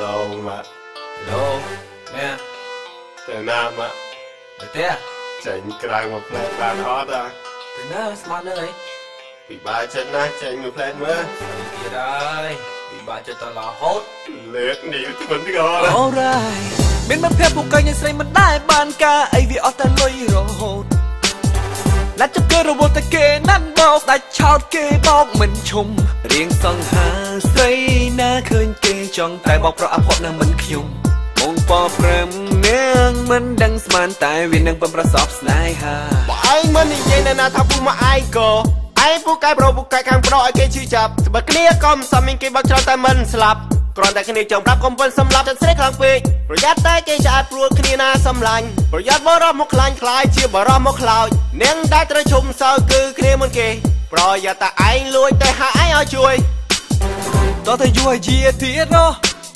ឡូម៉ាក់ឡូណែទៅណាម៉ាក់ទៅទេចេញក្រៅមកផ្លែបានអត់អាទៅណាស្មាននៅអីពិបាកចិត្តណាស់ចេញមកផ្លែមើលទៀតហើយពិបាកចិត្តតរហូតលើកនេះធ្ងន់ធ្ងរ Alright មានមិត្តភក្តិពូកែញស្រីមិនដែរបានការអីវាអស់តែលុយរហូតណាត់ចាប់គេរវល់តែគេណាន់បោកដាច់ឆោតគេបោកមិនឈុំ រៀងសង្ហាស្រីណាឃើញគេចង់តែបោកប្រអភ័ព្វណាមិនខ្ញុំមកពព្រមនាងមិនដឹងស្មានតែវានឹងបំប្រសពស្នេហាបើឯងមិននិយាយនៅណាថាពូមកឯងក៏ឯងពូកែប្រុសពូកែខាងប្រុសឲ្យគេឈឺចាប់បើគ្នាកុំសមមានគេបោកច្រើនតែមិនស្លាប់គ្រាន់តែគ្នាចង់ប្រាប់កុំវិនសម្លាប់ចិត្តស្រីខ្លាំងពេកប្រយ័ត្នតែគេឆ្អាតព្រួតគ្នាណាសម្លាញ់ប្រយ័ត្នបរោះមកខ្លាញ់ខ្លាយជាបរោះមកខ្លោចនាងដែលត្រូវជុំសើគឺគ្នាមុនគេ ប្រយ័ត្នតែឯងលួចតែហាឯងឲ្យជួយតោះតែយូរឲ្យជាទៀតណោះ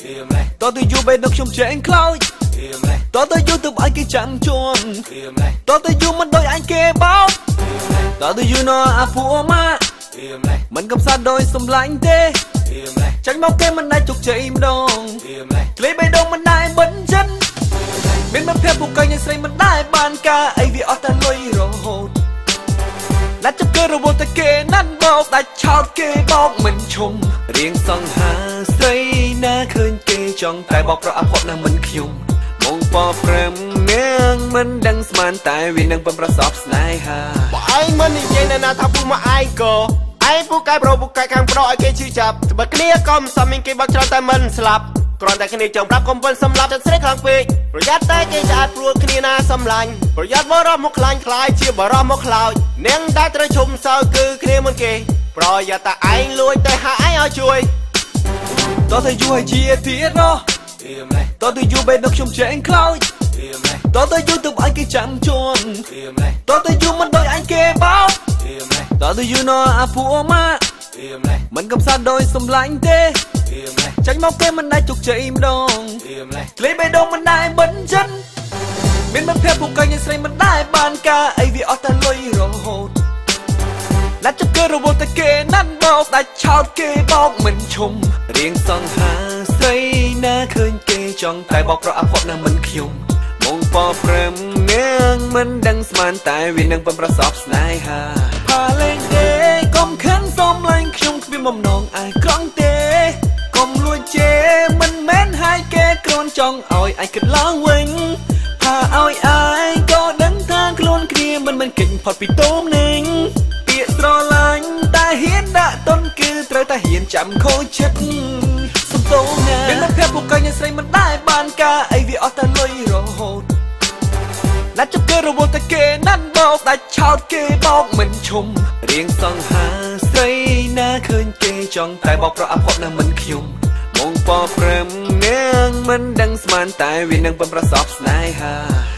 អៀមលេះតោះតែយូរពេលដល់ខ្ញុំចែងខ្លោចអៀមលេះតោះតែយូរទៅឲ្យគេចាំជួនអៀមលេះតោះតែយូរមិនដូចអញគេបោកតោះតែយូរណោះអាពូអម៉ាអៀមលេះមិនកំសាន្តដោយសម្លាញ់ទេអៀមលេះចាញ់មកគេមិនដែលជោគជ័យម្ដងអៀមលេះក្លេបេះដូងមិនដែលបិទចិនមានមិត្តភក្តិពូកែញស្រីមិនដែលបានការអីវាអស់តែលុយរហូតណាត់ចាប់គេរវល់ តែគេណាន់បោកដាច់ឆោតគេបោកមិនឈុំរៀងសង្ហាស្រីណាឃើញគេចង់តែបោកប្រអភ័ព្វណាមិនខ្ញុំមកពព្រមនាងមិនដឹងស្មានតែវានឹងបំប្រសពស្នេហាបើឯងមិននិយាយនៅណាថាពូមកឯងក៏ឯងពូកែប្រុសពូកែខាងប្រុសឲ្យគេឈឺចាប់បើគ្នាកុំសមមានគេបោកច្រើនតែមិនស្លាប់ គ្រាន់តែគ្នាចង់ប្រាប់កុំវិនសម្លាប់ចិត្តស្រីខ្លាំងពេកប្រយ័ត្នតែគេឆ្អាតព្រួតគ្នាណាសម្លាញ់ប្រយ័ត្នបរោះមកខ្លាញ់ខ្លាយជាបរោះមកខ្លោចនាងដែលត្រូវជុំសើគឺគ្នាមុនគេ ប្រយ័ត្នតែឯងលួចតែហាឯងឲ្យជួយតោះតែយូរឲ្យជាទៀតណោះអៀមលេះតោះតែយូរពេលដល់ខ្ញុំចែងខ្លោចអៀមលេះតោះតែយូរទៅឲ្យគេចាំជួនអៀមលេះតោះតែយូរមិនដូចអញគេបោកអៀមលេះតើទៅយូរណោះអាពូអម៉ាអៀមលេះមិនកំសាន្តដោយសម្លាញ់ទេអៀមលេះ ចាញ់មកគេមិនដែលជោគជ័យម្ដងអៀមលេះក្លេបេះដូងមិនដែលបិទចិនមានមិត្តភក្តិពូកែញស្រីមិនដែលបានការអីវាអស់តែលុយរហូតណាត់ចាប់គេរវល់តែគេណាន់បោកដាច់ឆោតគេបោកមិនឈុំរៀងសង្ហាស្រីណាឃើញគេចង់តែបោកប្រអភ័ព្វណាមិនខ្ញុំមកពព្រមនាងមិនដឹងស្មានតែវានឹងបំប្រសពស្នេហាផាលេងទេកុំខឹងសុំលែងខ្ញុំគ្មានបំណងអាយក្រង់ ង់ឲ្យអាយគិតឡើងវិញថាឲ្យអាយក៏ដឹងថាខ្លួនគ្នាមិនមិនកិច្ចផុតពីតោមនឹងពាក្យស្រឡាញ់តែហ៊ានដាក់តុនគឺត្រូវតែហ៊ានចាំខូចចិត្តសំទោណាមានមិត្តភក្តិពូកែញស្រីមិនដែលបានការអីវាអស់តែលុយរហូតណាត់ចាប់គេរវល់តែគេណាន់បោកដាច់ឆោតគេបោកមិនឈុំរៀងសង្ហាស្រីណាឃើញគេចង់តែបោកប្រអភ័ព្វណាមិនខ្ញុំមកពព្រមនាង មិនដឹងស្មានតែវានឹងបំប្រសពស្នេហា